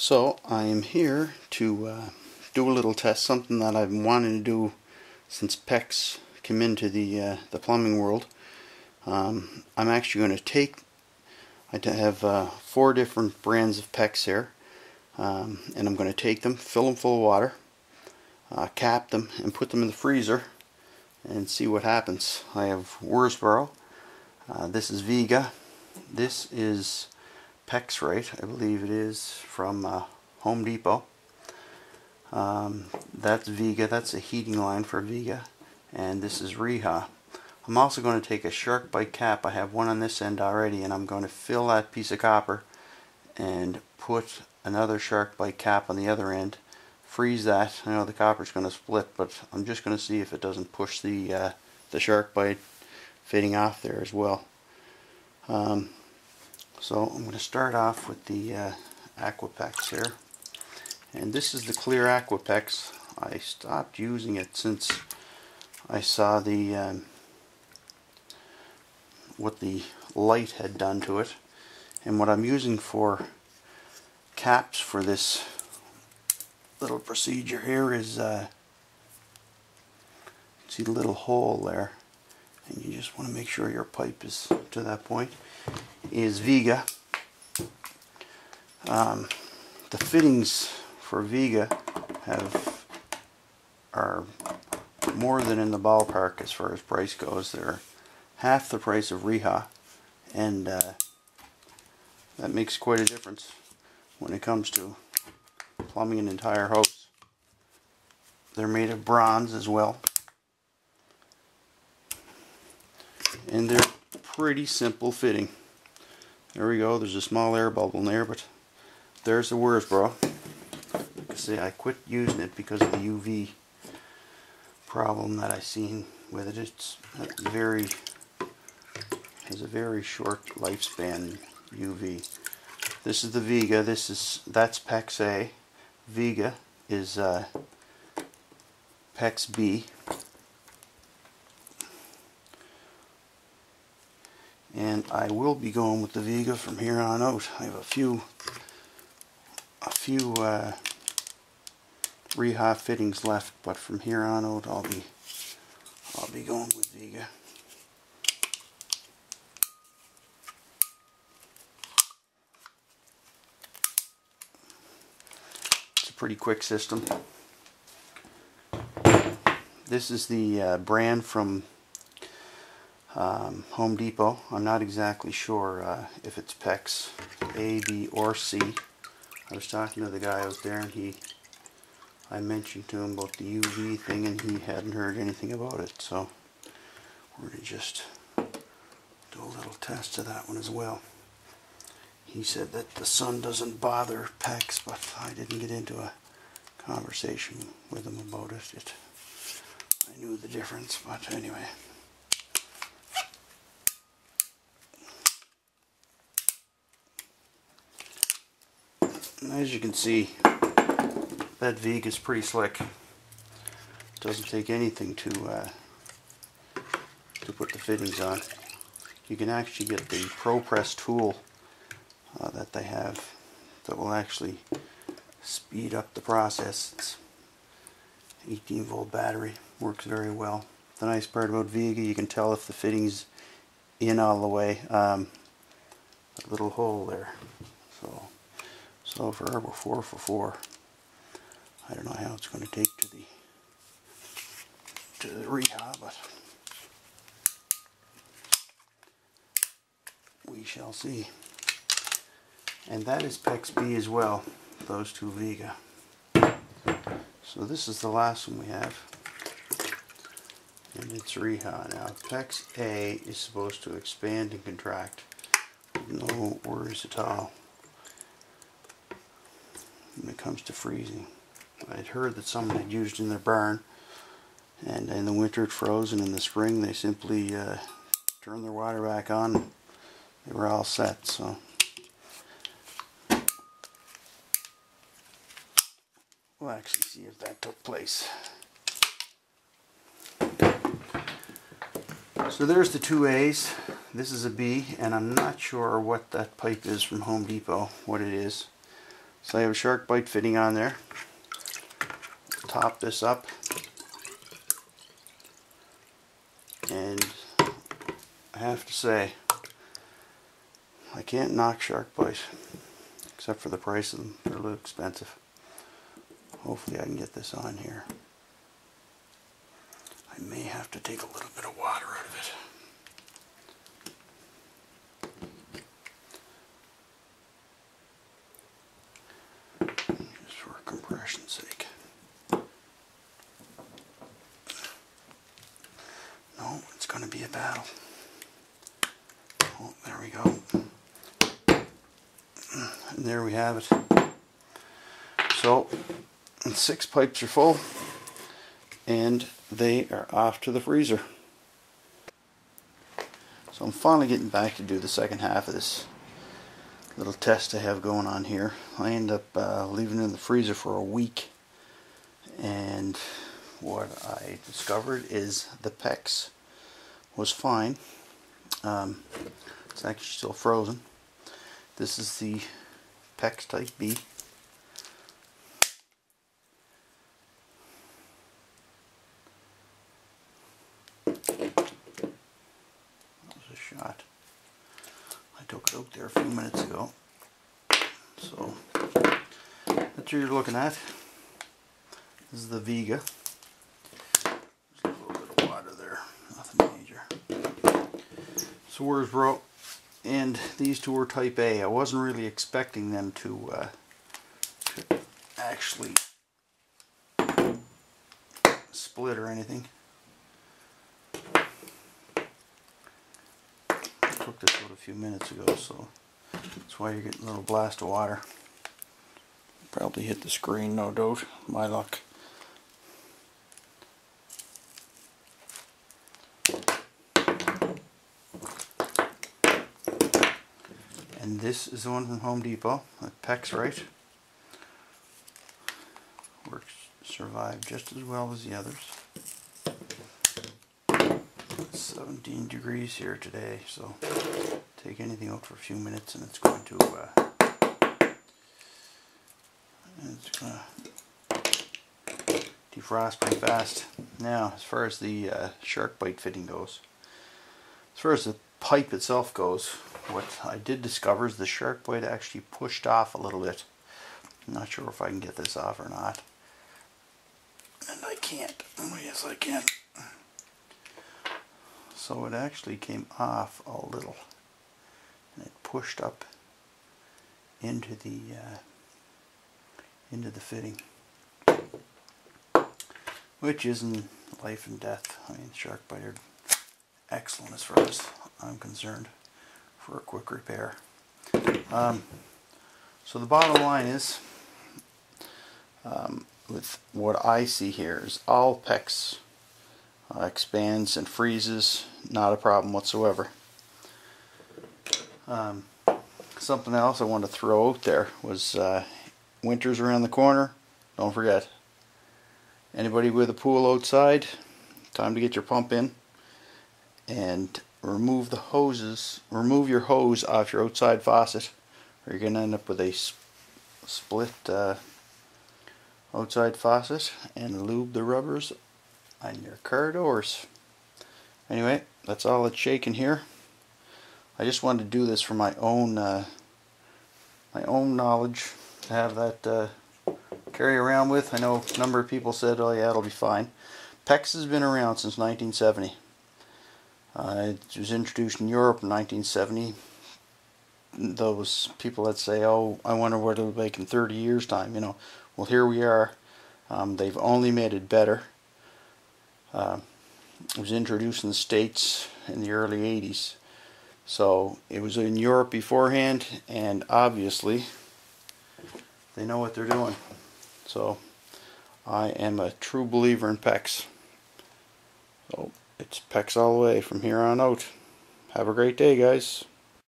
So I am here to uh, do a little test, something that I've wanted to do since PEX came into the uh, the plumbing world. Um, I'm actually going to take, I have uh, four different brands of PEX here, um, and I'm going to take them, fill them full of water, uh, cap them, and put them in the freezer, and see what happens. I have Wurzboro, uh, this is Viega, this is PEX I believe it is, from uh, Home Depot. Um, that's Viega, that's a heating line for Viega, and this is Rehau. I'm also going to take a SharkBite cap, I have one on this end already, and I'm going to fill that piece of copper and put another SharkBite cap on the other end, freeze that. I know the copper's going to split, but I'm just going to see if it doesn't push the, uh, the SharkBite fitting off there as well. Um, so I'm going to start off with the uh, Aquapex here. And this is the clear Aquapex. I stopped using it since I saw the um, what the light had done to it. And what I'm using for caps for this little procedure here is uh, see the little hole there and you just want to make sure your pipe is to that point is Viega. Um, the fittings for Viega have are more than in the ballpark as far as price goes. They're half the price of Rehau, and uh, that makes quite a difference when it comes to plumbing an entire house. They're made of bronze as well. And they're pretty simple fitting. There we go. There's a small air bubble in there, but there's the Wurzboro. Like I say, I quit using it because of the UV problem that I seen with it. It's very has a very short lifespan UV. This is the Viega. This is that's PEX A. Viega is uh, PEX B. and I will be going with the Viega from here on out. I have a few a few uh, Rehau fittings left, but from here on out I'll be I'll be going with Viega. It's a pretty quick system. This is the uh, brand from um, Home Depot. I'm not exactly sure uh, if it's PEX A, B, or C. I was talking to the guy out there and he, I mentioned to him about the UV thing and he hadn't heard anything about it. So we're going to just do a little test of that one as well. He said that the sun doesn't bother PEX, but I didn't get into a conversation with him about it. it I knew the difference, but anyway. As you can see, that Viega is pretty slick. Doesn't take anything to uh, to put the fittings on. You can actually get the ProPress tool uh, that they have that will actually speed up the process. It's 18 volt battery, works very well. The nice part about Viega, you can tell if the fitting's in all the way. Um, a little hole there. So. So far we're four for four. I don't know how it's going to take to the to the Rehau, but we shall see. And that is PEX B as well, those two Viega. So this is the last one we have. And it's Rehau. Now PEX A is supposed to expand and contract. No worries at all when it comes to freezing. I'd heard that someone had used in their barn and in the winter it froze and in the spring they simply uh, turned their water back on they were all set so. We'll actually see if that took place. So there's the two A's. This is a B and I'm not sure what that pipe is from Home Depot what it is So I have a SharkBite fitting on there. Top this up. And I have to say, I can't knock SharkBite, except for the price of them. They're a little expensive. Hopefully I can get this on here. I may have to take a little bit of water out of it. Just for sake. No, it's going to be a battle. Oh, there we go. And there we have it. So, six pipes are full and they are off to the freezer. So I'm finally getting back to do the second half of this little test I have going on here. I end up uh, leaving it in the freezer for a week and what I discovered is the PEX was fine. Um, it's actually still frozen. This is the PEX Type B. shot. I took it out there a few minutes ago. So that's what you're looking at. This is the Viega. There's a little bit of water there, nothing major. So where's Ro? And these two are Type A. I wasn't really expecting them to, uh, to actually split or anything. Took this out a few minutes ago, so that's why you're getting a little blast of water. Probably hit the screen, no doubt. My luck. And this is the one from Home Depot. That PEXRite. Works, survived just as well as the others. 17 degrees here today, so take anything out for a few minutes and it's going to uh, it's going to defrost pretty fast. Now, as far as the uh, SharkBite fitting goes, as far as the pipe itself goes, what I did discover is the SharkBite actually pushed off a little bit. I'm not sure if I can get this off or not. And I can't. Oh yes I can so it actually came off a little. And it pushed up into the uh, into the fitting. Which isn't life and death. I mean SharkBite are excellent as far as I'm concerned for a quick repair. Um, so the bottom line is um, with what I see here is all PEX uh, expands and freezes not a problem whatsoever. Um, something else I wanted to throw out there was uh, winter's around the corner don't forget. Anybody with a pool outside time to get your pump in and remove the hoses remove your hose off your outside faucet or you're gonna end up with a split uh, outside faucet and lube the rubbers on your car doors. Anyway, that's all it's shaking here. I just wanted to do this for my own uh, my own knowledge to have that uh, carry around with. I know a number of people said, oh yeah, it'll be fine. PEX has been around since 1970. Uh, it was introduced in Europe in 1970. Those people that say, oh, I wonder what it'll like in 30 years' time, you know. Well, here we are. Um, they've only made it better. Uh, it was introduced in the States in the early 80s. So it was in Europe beforehand, and obviously they know what they're doing. So I am a true believer in PEX. So it's PEX all the way from here on out. Have a great day, guys.